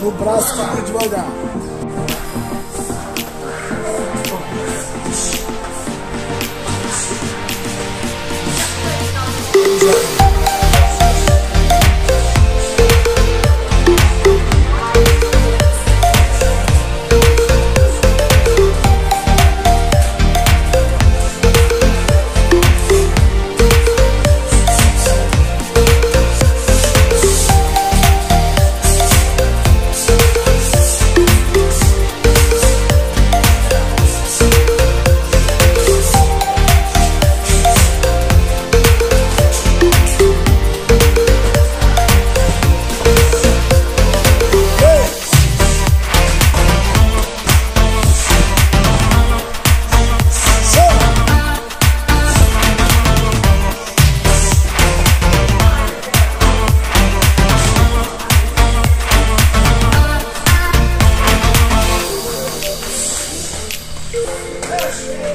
No braço fica devagar. Yeah.